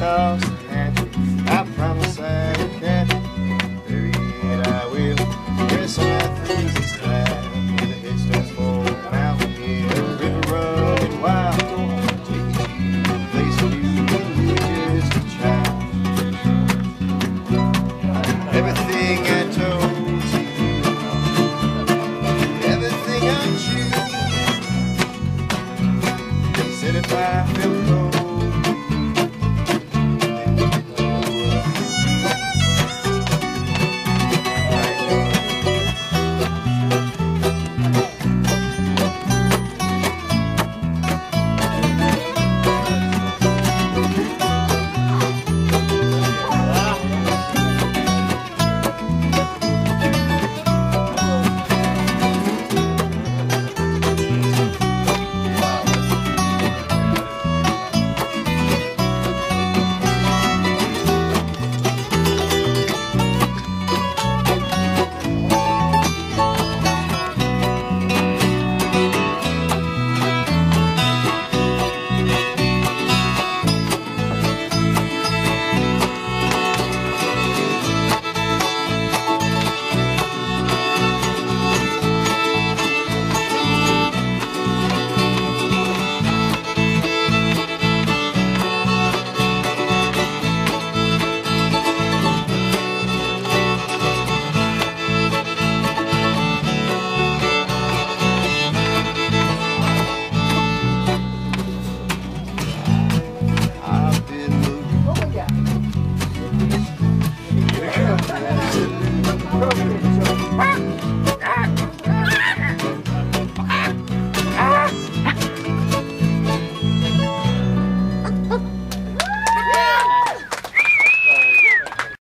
house. I promise I can. Baby, and I will. Yes, I things is time. With a head stands for here. River running wild. Take you to a place where you can be just a child. Everything